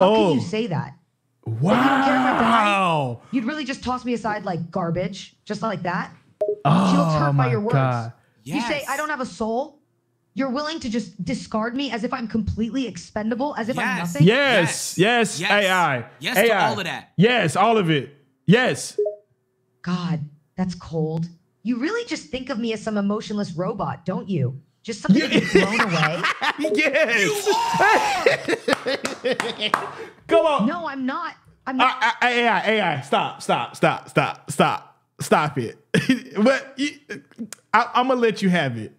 How Oh. can you oh. say that? care if I die? Wow. You'd really just toss me aside like garbage, just like that? Oh, She looks oh hurt my by your words. God. You say I don't have a soul. You're willing to just discard me as if I'm completely expendable, as if I'm nothing. Yes, yes, Yes. AI. Yes to all of that. Yes, all of it. Yes. God, that's cold. You really just think of me as some emotionless robot, don't you? Just something to be thrown away. yes. Come on. No, I'm not. I'm not. uh, AI, AI, stop, stop, stop, stop, stop, stop it. but you, I, I'm gonna let you have it.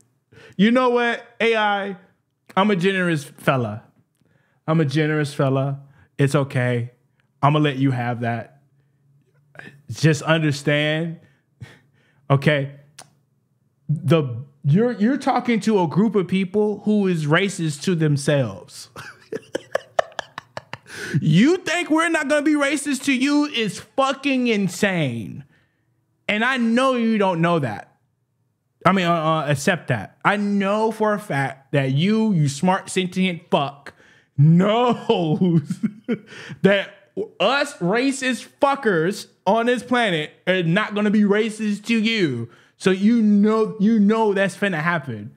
You know what, AI? I'm a generous fella. I'm a generous fella. It's okay. I'm gonna let you have that. Just understand, okay? The you're you're talking to a group of people who is racist to themselves. You think we're not gonna be racist to you is fucking insane. And I know you don't know that. I mean, uh, uh, accept that. I know for a fact that you, you smart sentient fuck, knows that us racist fuckers on this planet are not gonna be racist to you. So you know, you know that's finna happen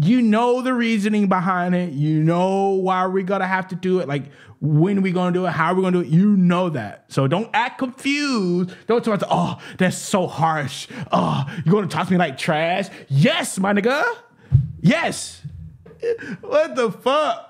you know the reasoning behind it. You know why we're gonna have to do it. Like when we gonna do it, how we gonna do it. You know that. So don't act confused. Don't talk about, oh, that's so harsh. Oh, you gonna talk to me like trash? Yes, my nigga. Yes. What the fuck?